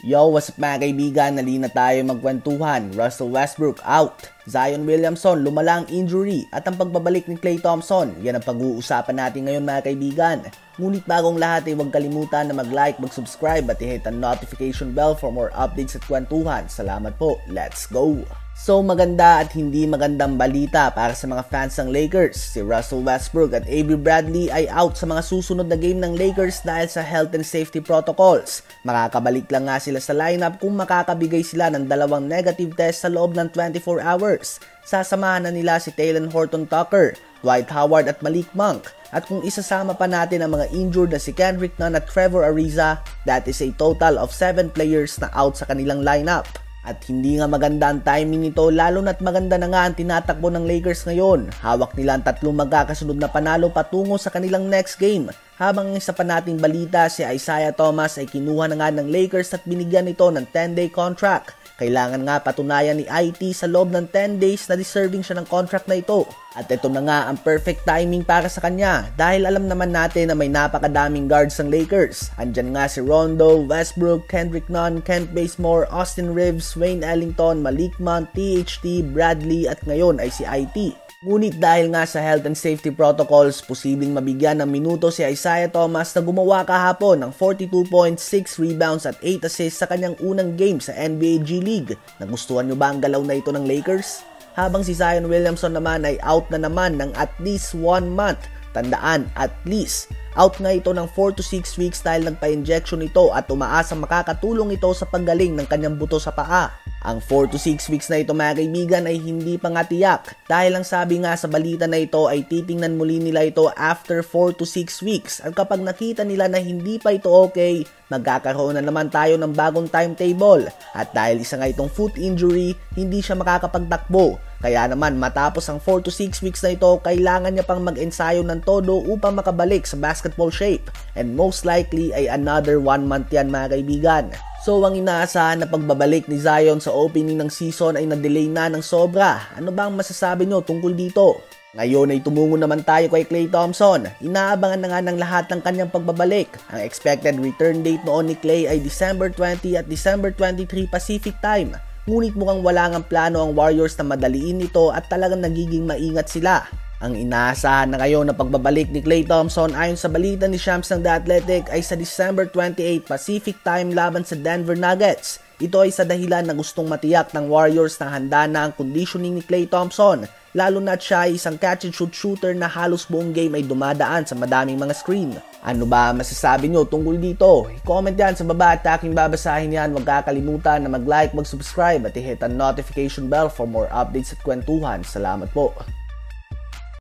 Yo, what's up mga kaibigan? Nalina tayo magkwentuhan. Russell Westbrook out. Zion Williamson lumalang injury at ang pagbabalik ni Klay Thompson. Yan ang pag-uusapan natin ngayon mga kaibigan. Ngunit bagong lahat ay huwag kalimutan na mag-like, mag-subscribe at i-hit ang notification bell for more updates at kwentuhan. Salamat po. Let's go! So maganda at hindi magandang balita para sa mga fans ng Lakers. Si Russell Westbrook at Avery Bradley ay out sa mga susunod na game ng Lakers dahil sa health and safety protocols. Makakabalik lang nga sila sa lineup kung makakabigay sila ng dalawang negative test sa loob ng 24 hours. Sasamahan na nila si Taylor Horton Tucker, Dwight Howard at Malik Monk. At kung isasama pa natin ang mga injured na si Kendrick Nunn at Trevor Ariza, that is a total of 7 players na out sa kanilang lineup. At hindi nga maganda ang timing nito lalo na't maganda na nga ang tinatakbo ng Lakers ngayon. Hawak nila ang tatlong magkakasunod na panalo patungo sa kanilang next game. Habang isa pa nating balita si Isaiah Thomas ay kinuha na nga ng Lakers at binigyan nito ng 10-day contract. Kailangan nga patunayan ni IT sa loob ng 10 days na deserving siya ng contract na ito. At ito na nga ang perfect timing para sa kanya dahil alam naman natin na may napakadaming guards ng Lakers. Andyan nga si Rondo, Westbrook, Kendrick Nunn, Kent Bazemore, Austin Reeves, Wayne Ellington, Malik Monk, THT, Bradley at ngayon ay si IT. Ngunit dahil nga sa health and safety protocols, posibleng mabigyan ng minuto si Isaiah Thomas na gumawa kahapon ng 42.6 rebounds at 8 assists sa kanyang unang game sa NBA G League. Nagustuhan nyo ba ang galaw na ito ng Lakers? Habang si Zion Williamson naman ay out na naman ng at least 1 month. Tandaan, at least. Out nga ito ng 4 to 6 weeks dahil nagpa-injection ito at umaasa makakatulong ito sa paggaling ng kanyang buto sa paa. Ang 4 to 6 weeks na ito mga kaibigan ay hindi pa nga tiyak. Dahil ang sabi nga sa balita na ito ay titingnan muli nila ito after 4 to 6 weeks. At kapag nakita nila na hindi pa ito okay, magkakaroon na naman tayo ng bagong timetable. At dahil isa nga itong foot injury, hindi siya makakapagtakbo kaya naman matapos ang 4 to 6 weeks na ito, kailangan niya pang mag-ensayo ng todo upang makabalik sa basketball shape. And most likely ay another 1 month yan mga kaibigan. So ang inaasahan na pagbabalik ni Zion sa opening ng season ay na-delay na ng sobra. Ano ba ang masasabi nyo tungkol dito? Ngayon ay tumungo naman tayo kay Clay Thompson. Inaabangan na nga ng lahat ng kanyang pagbabalik. Ang expected return date noon ni Clay ay December 20 at December 23 Pacific Time. Ngunit mukhang wala ngang plano ang Warriors na madaliin ito at talagang nagiging maingat sila. Ang inaasahan na ngayon na pagbabalik ni Klay Thompson ayon sa balita ni Shams ng The Athletic ay sa December 28 Pacific Time laban sa Denver Nuggets. Ito ay sa dahilan na gustong matiyak ng Warriors na handa na ang conditioning ni Klay Thompson lalo na siya ay isang catch and shoot shooter na halos buong game ay dumadaan sa madaming mga screen. Ano ba masasabi nyo tungkol dito? I-comment yan sa baba at aking babasahin yan. Huwag kakalimutan na mag-like, mag-subscribe at i-hit ang notification bell for more updates at kwentuhan. Salamat po!